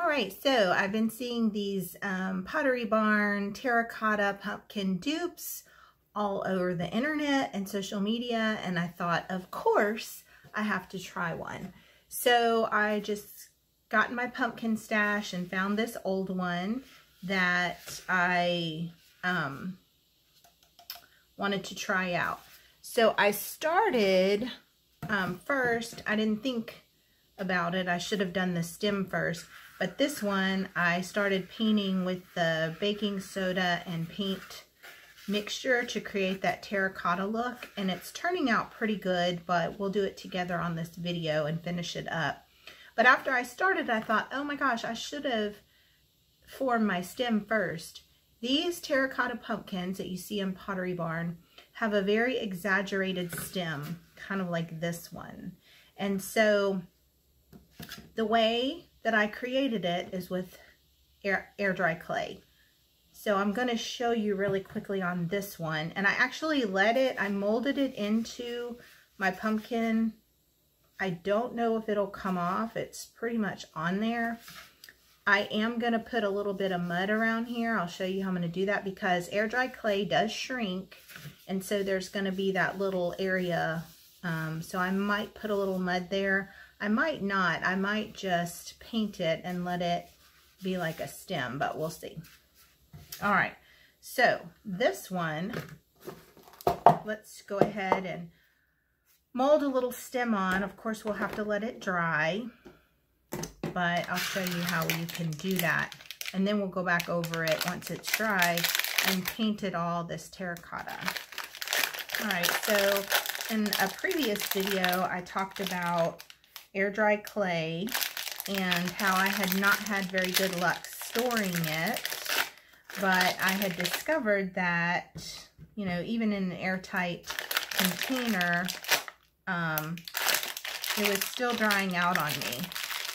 All right, so I've been seeing these um, Pottery Barn terracotta pumpkin dupes all over the internet and social media, and I thought, of course, I have to try one. So I just got in my pumpkin stash and found this old one that I um, wanted to try out. So I started um, first, I didn't think about it. I should have done the stem first. But this one, I started painting with the baking soda and paint mixture to create that terracotta look. And it's turning out pretty good, but we'll do it together on this video and finish it up. But after I started, I thought, oh my gosh, I should have formed my stem first. These terracotta pumpkins that you see in Pottery Barn have a very exaggerated stem, kind of like this one. And so the way that I created it is with air, air dry clay. So I'm going to show you really quickly on this one. And I actually let it, I molded it into my pumpkin. I don't know if it'll come off. It's pretty much on there. I am going to put a little bit of mud around here. I'll show you how I'm going to do that because air dry clay does shrink. And so there's going to be that little area. Um, so I might put a little mud there. I might not. I might just paint it and let it be like a stem, but we'll see. All right, so this one, let's go ahead and mold a little stem on. Of course, we'll have to let it dry, but I'll show you how you can do that. And then we'll go back over it once it's dry and paint it all this terracotta. All right, so in a previous video, I talked about air dry clay and how I had not had very good luck storing it. But I had discovered that, you know, even in an airtight container, um, it was still drying out on me.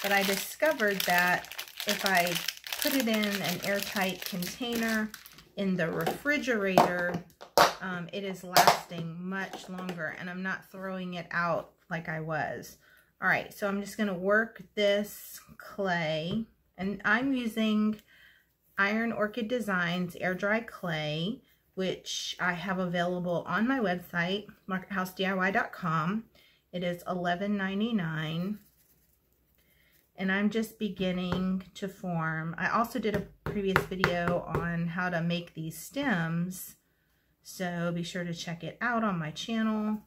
But I discovered that if I put it in an airtight container in the refrigerator, um, it is lasting much longer and I'm not throwing it out like I was. All right, so I'm just going to work this clay. And I'm using Iron Orchid Designs Air Dry Clay, which I have available on my website, markethousedIy.com. It is $11.99. And I'm just beginning to form. I also did a previous video on how to make these stems. So be sure to check it out on my channel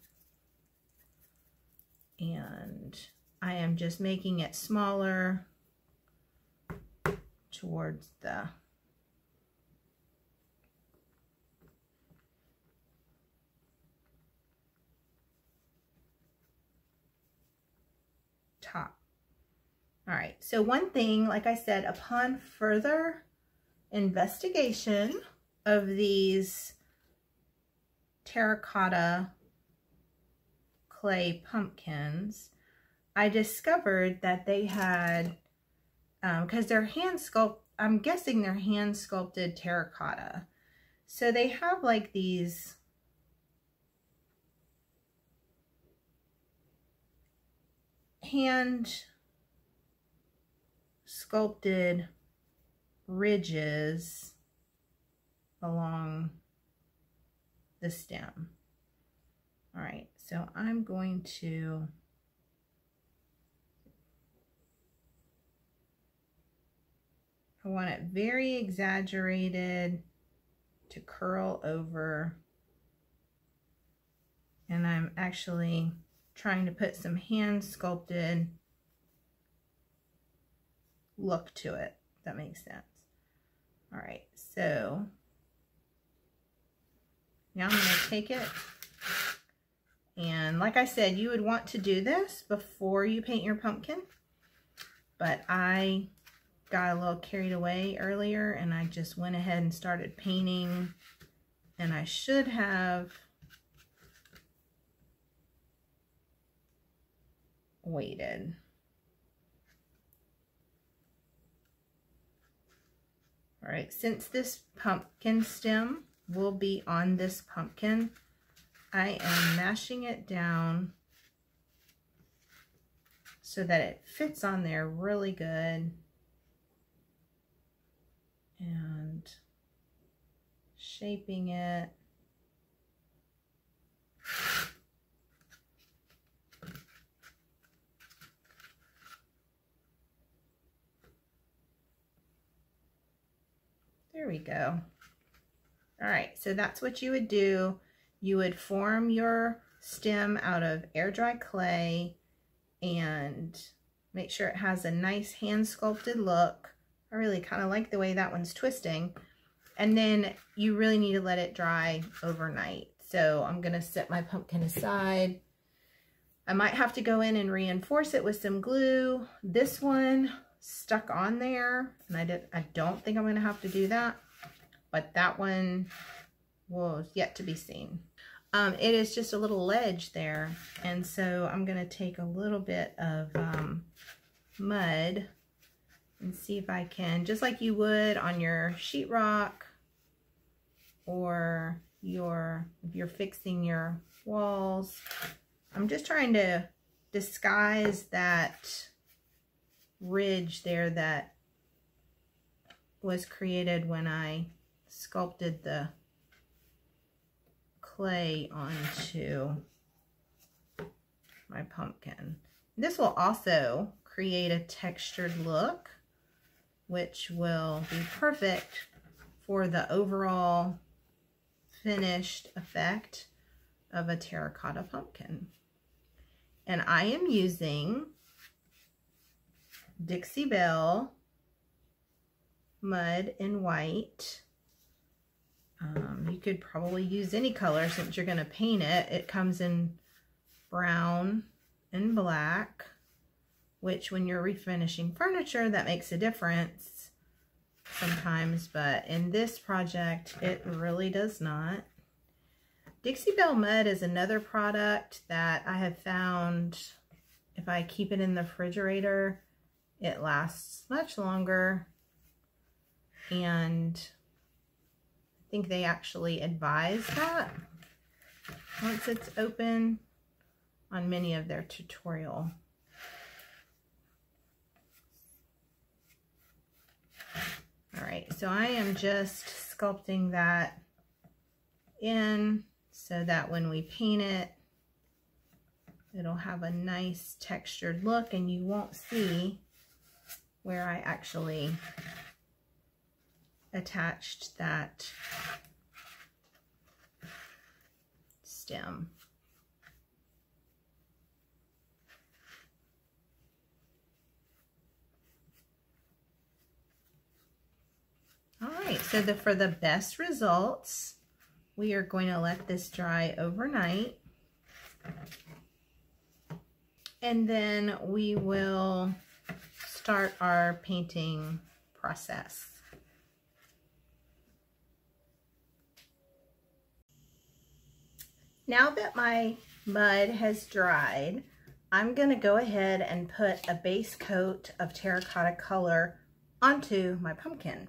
and I am just making it smaller towards the top. All right, so one thing, like I said, upon further investigation of these terracotta clay pumpkins, I discovered that they had, because um, they're hand sculpt, I'm guessing they're hand sculpted terracotta. So they have like these hand sculpted ridges along the stem. All right, so I'm going to I want it very exaggerated to curl over. And I'm actually trying to put some hand sculpted look to it. that makes sense. All right, so now I'm going to take it and like I said, you would want to do this before you paint your pumpkin. But I got a little carried away earlier and I just went ahead and started painting. And I should have waited. All right, since this pumpkin stem will be on this pumpkin, I am mashing it down so that it fits on there really good. and shaping it. There we go. All right, so that's what you would do. You would form your stem out of air dry clay and make sure it has a nice hand sculpted look. I really kind of like the way that one's twisting. And then you really need to let it dry overnight. So I'm going to set my pumpkin aside. I might have to go in and reinforce it with some glue. This one stuck on there and I, did, I don't think I'm going to have to do that but that one was yet to be seen. Um, it is just a little ledge there, and so I'm going to take a little bit of um, mud and see if I can, just like you would on your sheetrock or your, if you're fixing your walls. I'm just trying to disguise that ridge there that was created when I sculpted the clay onto my pumpkin. This will also create a textured look, which will be perfect for the overall finished effect of a terracotta pumpkin. And I am using Dixie Belle mud in white um, you could probably use any color since you're going to paint it. It comes in brown and black, which when you're refinishing furniture, that makes a difference sometimes, but in this project, it really does not. Dixie Belle Mud is another product that I have found if I keep it in the refrigerator, it lasts much longer and think they actually advise that once it's open on many of their tutorial. All right, so I am just sculpting that in so that when we paint it, it'll have a nice textured look and you won't see where I actually attached that stem. All right, so the, for the best results, we are going to let this dry overnight. And then we will start our painting process. Now that my mud has dried, I'm going to go ahead and put a base coat of terracotta color onto my pumpkin.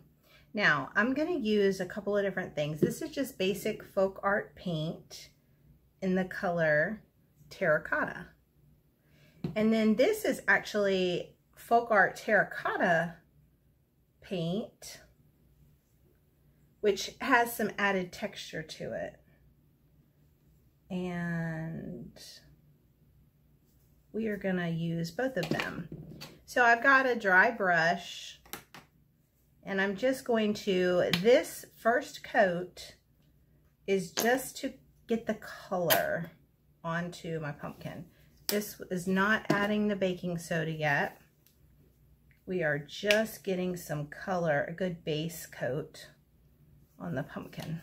Now, I'm going to use a couple of different things. This is just basic folk art paint in the color terracotta. And then this is actually folk art terracotta paint, which has some added texture to it and we are to use both of them. So I've got a dry brush and I'm just going to, this first coat is just to get the color onto my pumpkin. This is not adding the baking soda yet. We are just getting some color, a good base coat on the pumpkin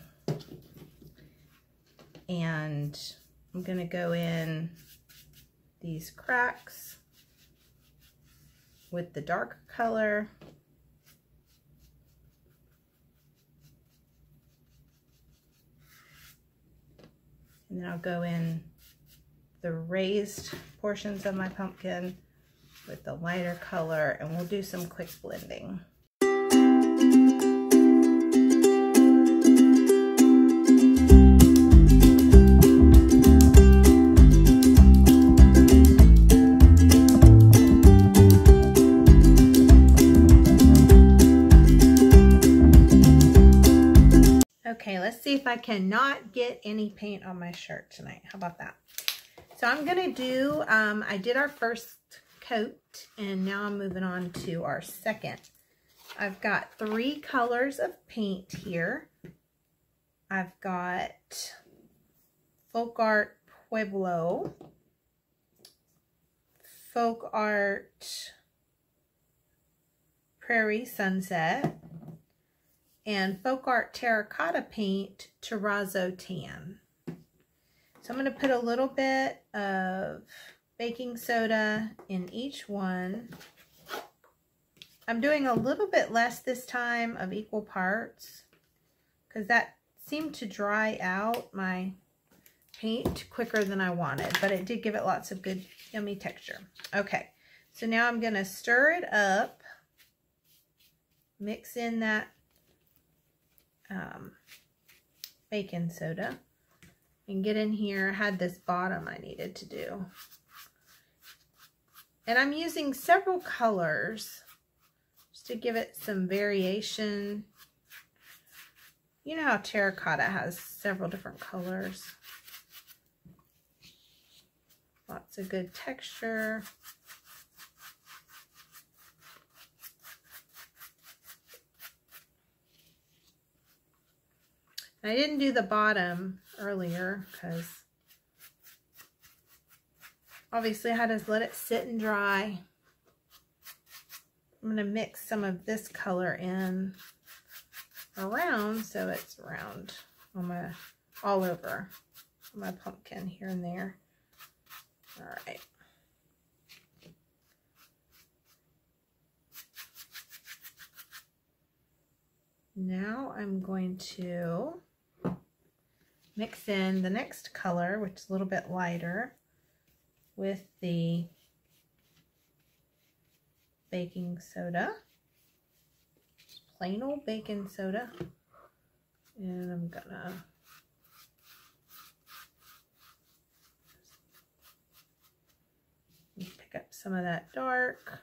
and I'm going to go in these cracks with the dark color. And then I'll go in the raised portions of my pumpkin with the lighter color and we'll do some quick blending. Okay, let's see if I cannot get any paint on my shirt tonight. How about that? So I'm going to do, um, I did our first coat and now I'm moving on to our second. I've got three colors of paint here. I've got Folk Art Pueblo, Folk Art Prairie Sunset, and Folk Art Terracotta Paint Terrazzo Tan. So I'm going to put a little bit of baking soda in each one. I'm doing a little bit less this time of equal parts because that seemed to dry out my paint quicker than I wanted, but it did give it lots of good yummy texture. Okay, so now I'm going to stir it up, mix in that um, baking soda, and get in here. I had this bottom I needed to do. And I'm using several colors just to give it some variation. You know how terracotta has several different colors. Lots of good texture. I didn't do the bottom earlier because obviously I had to let it sit and dry. I'm going to mix some of this color in around so it's round on my all over my pumpkin here and there. All right. Now I'm going to mix in the next color, which is a little bit lighter, with the baking soda. Just plain old baking soda. And I'm gonna pick up some of that dark.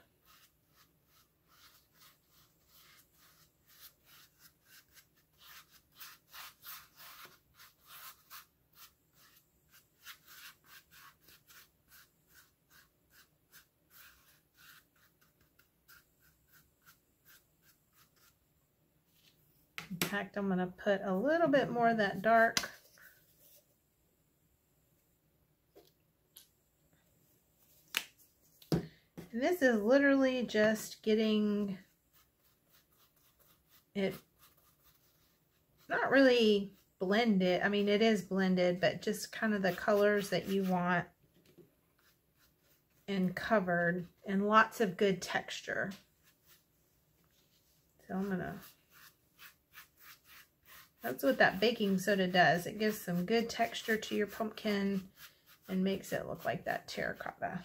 I'm going to put a little bit more of that dark. And this is literally just getting it not really blended. I mean, it is blended, but just kind of the colors that you want and covered and lots of good texture. So I'm going to that's what that baking soda does. It gives some good texture to your pumpkin and makes it look like that terracotta.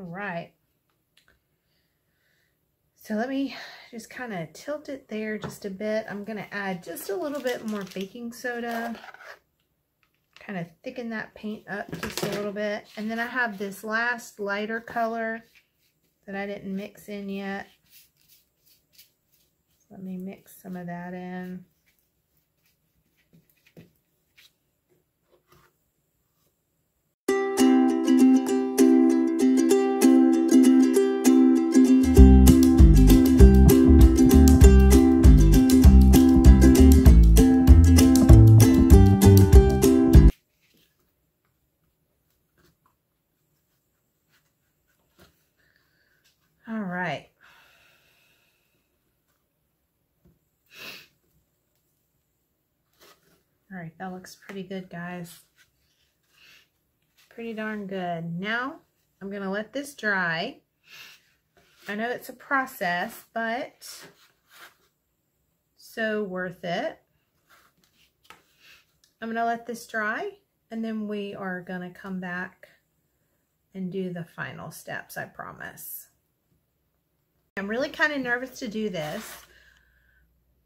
All right. So let me just kind of tilt it there just a bit. I'm going to add just a little bit more baking soda. kind of thicken that paint up just a little bit. And then I have this last lighter color that I didn't mix in yet. Let me mix some of that in. All right, that looks pretty good, guys. Pretty darn good. Now, I'm going to let this dry. I know it's a process, but so worth it. I'm going to let this dry, and then we are going to come back and do the final steps, I promise. I'm really kind of nervous to do this,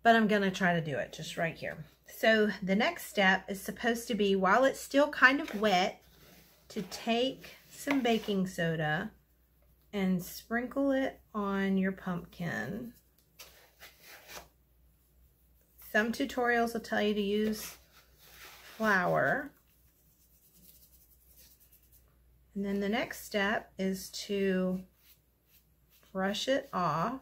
but I'm going to try to do it just right here. So the next step is supposed to be, while it's still kind of wet, to take some baking soda and sprinkle it on your pumpkin. Some tutorials will tell you to use flour. And then the next step is to brush it off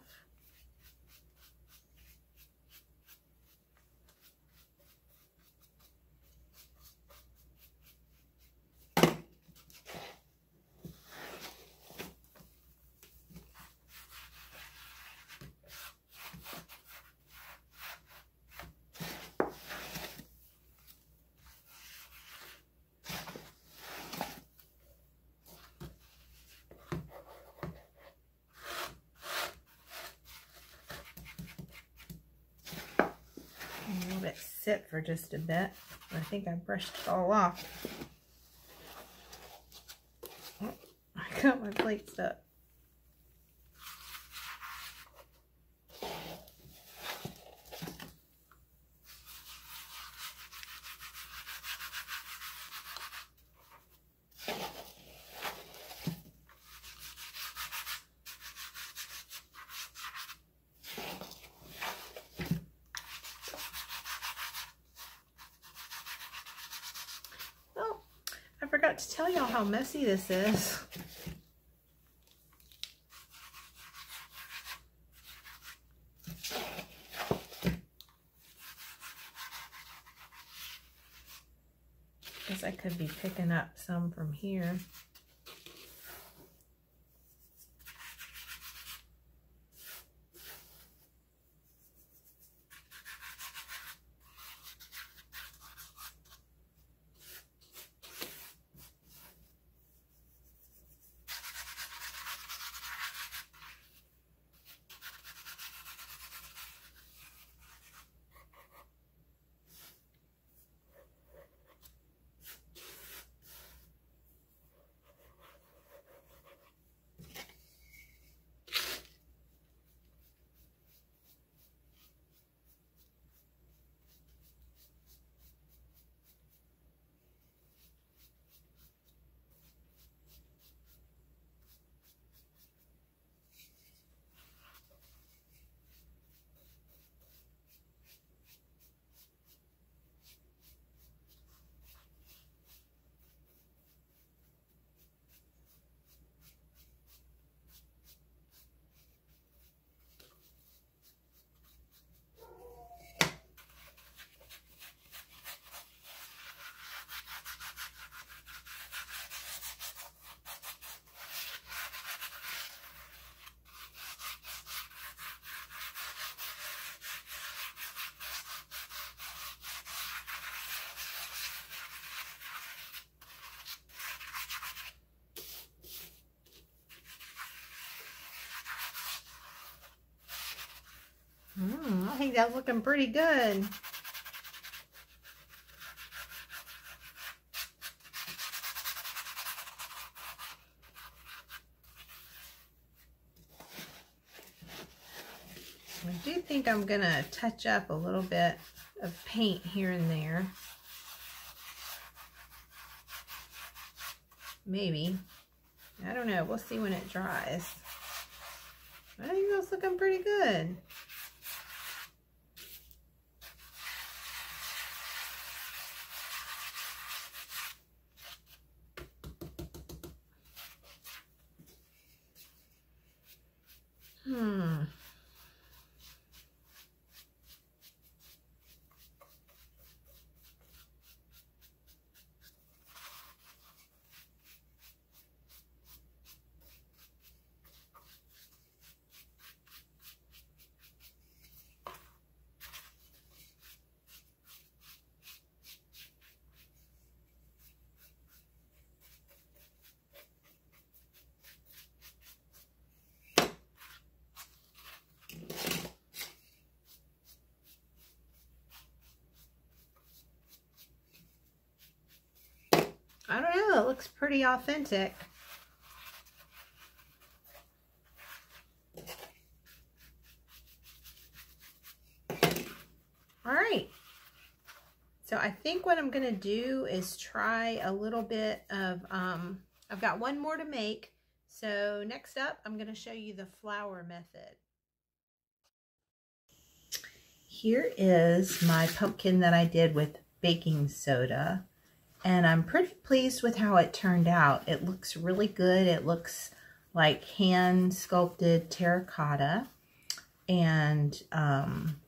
sit for just a bit. I think I brushed it all off. Oh, I got my plate stuck. Forgot to tell y'all how messy this is. Guess I could be picking up some from here. I think that's looking pretty good. I do think I'm going to touch up a little bit of paint here and there. maybe. I don't know. We'll see when it dries. I think that's looking pretty good. 嗯。I don't know, it looks pretty authentic. All right. So I think what I'm going to do is try a little bit of, um, I've got one more to make. So next up, I'm going to show you the flour method. Here is my pumpkin that I did with baking soda and I'm pretty pleased with how it turned out. It looks really good. It looks like hand sculpted terracotta and um,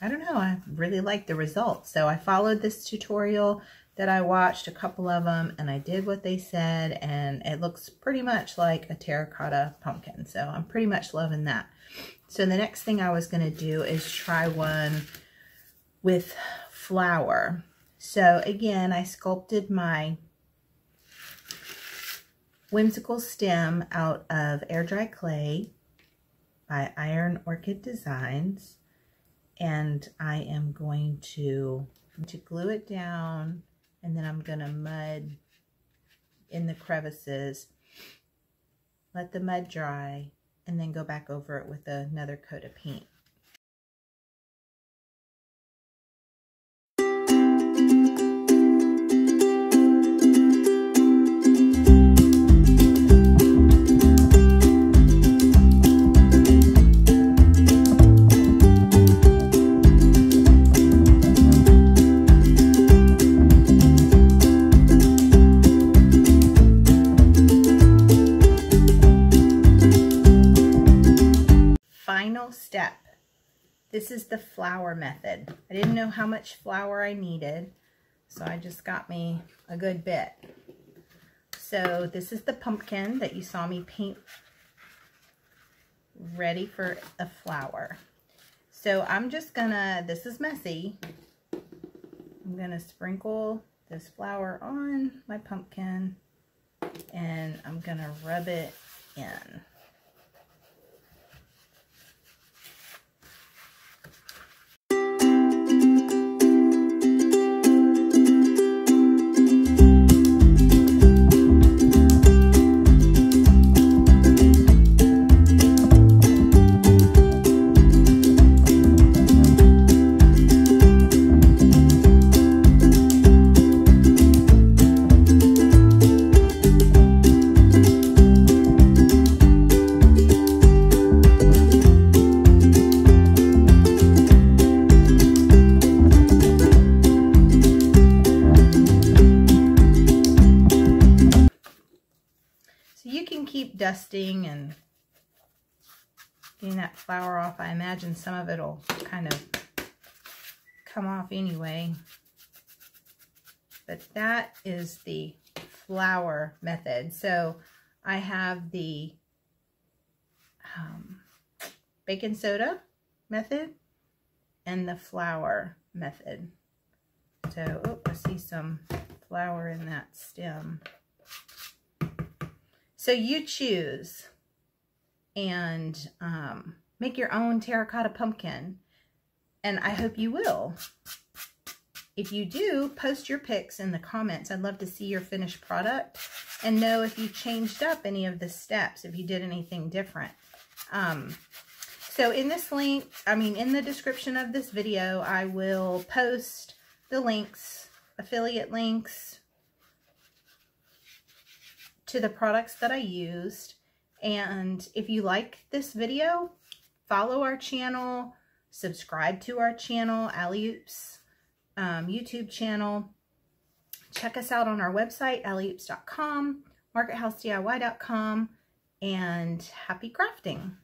I don't know, I really like the results. So I followed this tutorial that I watched, a couple of them, and I did what they said, and it looks pretty much like a terracotta pumpkin. So I'm pretty much loving that. So the next thing I was going to do is try one with flour. So again, I sculpted my whimsical stem out of air dry clay by Iron Orchid Designs. And I am going to, to glue it down and then I'm going to mud in the crevices, let the mud dry, and then go back over it with another coat of paint. This is the flour method. I didn't know how much flour I needed, so I just got me a good bit. So this is the pumpkin that you saw me paint ready for a flour. So I'm just gonna, this is messy, I'm gonna sprinkle this flour on my pumpkin and I'm gonna rub it in. Dusting and getting that flour off. I imagine some of it will kind of come off anyway. But that is the flour method. So I have the um, baking soda method and the flour method. So, oh, I see some flour in that stem. So you choose and um, make your own terracotta pumpkin. And I hope you will. If you do, post your pics in the comments. I'd love to see your finished product and know if you changed up any of the steps, if you did anything different. Um, so in this link, I mean, in the description of this video, I will post the links, affiliate links, to the products that I used. And if you like this video, follow our channel, subscribe to our channel, AllyOops um, YouTube channel. Check us out on our website, alleyoops.com, markethousediy.com, and happy crafting.